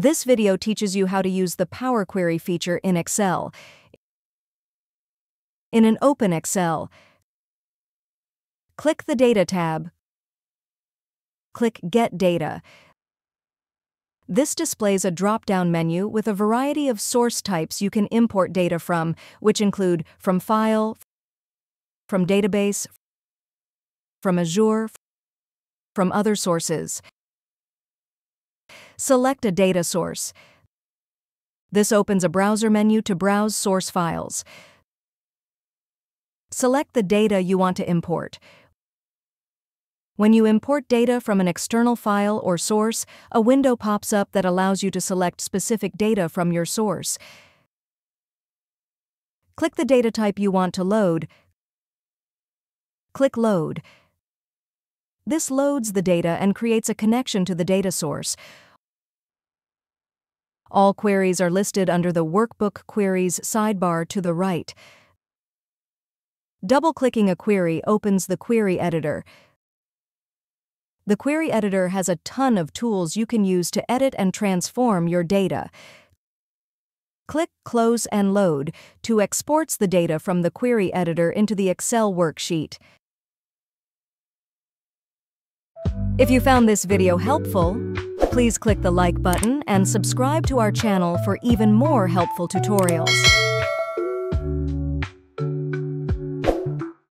This video teaches you how to use the Power Query feature in Excel. In an open Excel, click the Data tab. Click Get Data. This displays a drop-down menu with a variety of source types you can import data from, which include from file, from database, from Azure, from other sources. Select a data source. This opens a browser menu to browse source files. Select the data you want to import. When you import data from an external file or source, a window pops up that allows you to select specific data from your source. Click the data type you want to load. Click Load. This loads the data and creates a connection to the data source. All queries are listed under the Workbook Queries sidebar to the right. Double-clicking a query opens the query editor. The query editor has a ton of tools you can use to edit and transform your data. Click Close and Load to exports the data from the query editor into the Excel worksheet. If you found this video helpful, please click the like button and subscribe to our channel for even more helpful tutorials.